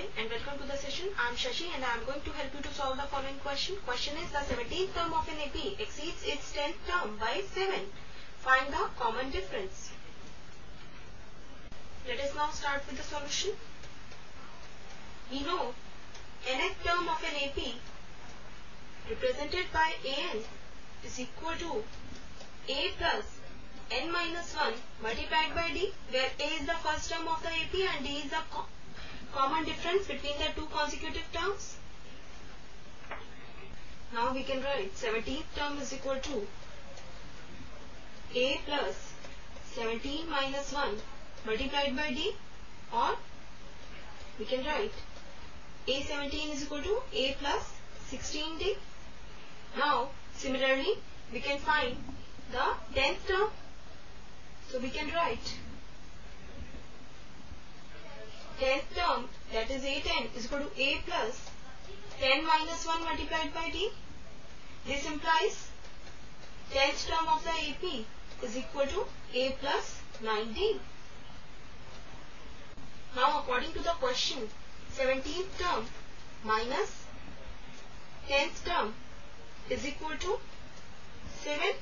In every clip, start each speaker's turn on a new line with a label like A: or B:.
A: And welcome to the session. I am Shashi and I am going to help you to solve the following question. Question is the 17th term of an AP exceeds its 10th term by 7. Find the common difference. Let us now start with the solution. We know nth term of an AP represented by an is equal to a plus n minus 1 multiplied by d where a is the first term of the AP and d is the common difference between the two consecutive terms. Now we can write 17th term is equal to a plus 17 minus 1 multiplied by d or we can write a17 is equal to a plus 16d. Now similarly we can find the 10th term. So we can write 10th term that is a10 is equal to a plus 10 minus 1 multiplied by d. This implies 10th term of the AP is equal to a plus 9d. Now according to the question 17th term minus 10th term is equal to 7.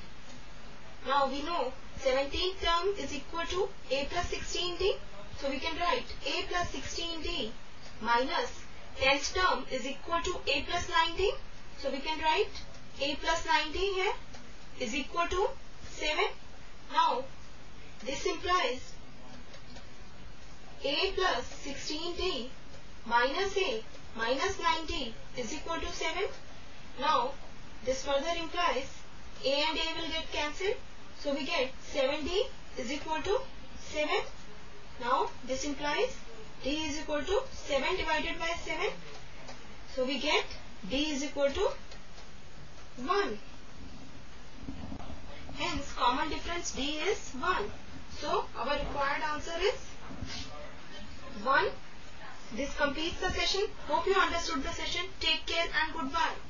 A: Now we know 17th term is equal to a plus 16d. So we can write a plus 16d minus 10th term is equal to a plus 9d. So we can write a plus 9d here is equal to 7. Now this implies a plus 16d minus a minus 9d is equal to 7. Now this further implies a and a will get cancelled. So we get 7d is equal to 7. Now this implies d is equal to 7 divided by 7. So we get d is equal to 1. Hence common difference d is 1. So our required answer is 1. This completes the session. Hope you understood the session. Take care and goodbye.